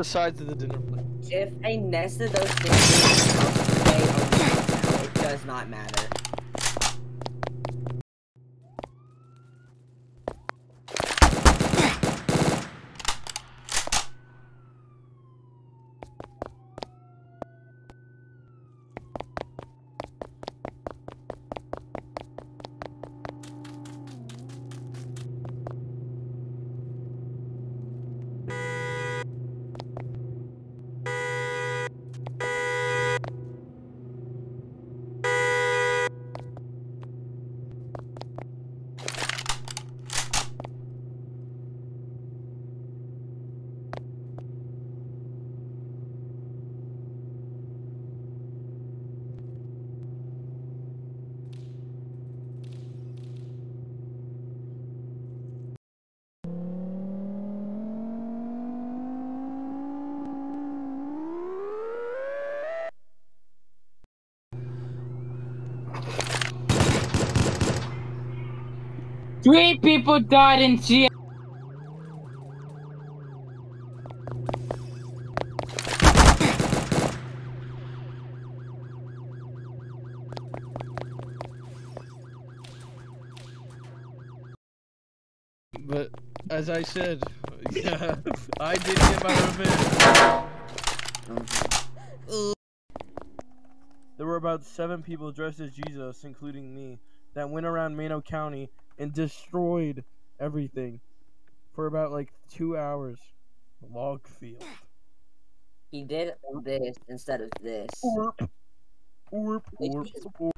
The size of the dinner plate? If a nest of those things it does not matter. Three people died in Seattle. But as I said, yeah, I did get my revenge. There were about seven people dressed as Jesus, including me, that went around Mano County and destroyed everything for about like two hours. Log field. He did this instead of this. Orp. Orp, orp, orp.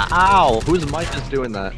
Ow! Whose mic is doing that?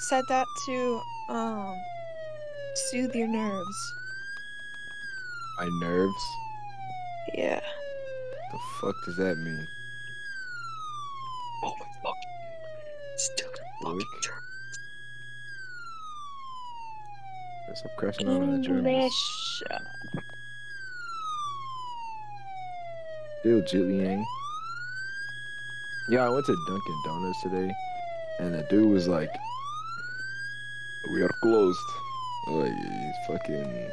Said that to um soothe your nerves. My nerves? Yeah. The fuck does that mean? Oh my fuck. Still Fuck. Guess I'm crashing out on the Germans. English. Still Jillian. Yeah, I went to Dunkin' Donuts today, and the dude was like, "We are closed." Like, he's fucking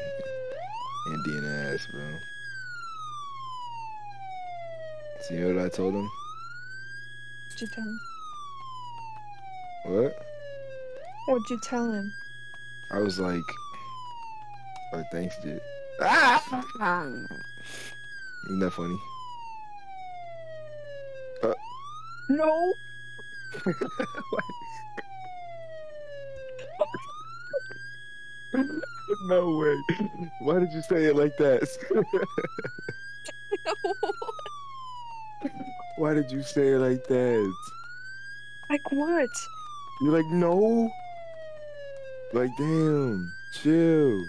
Indian ass, bro. So you know what I told him? What'd you tell him? What? What'd you tell him? I was like, "Oh, thanks, dude." Ah! Isn't that funny? No. no way. Why did you say it like that? Why did you say it like that? like what? You're like, no. Like, damn, chill.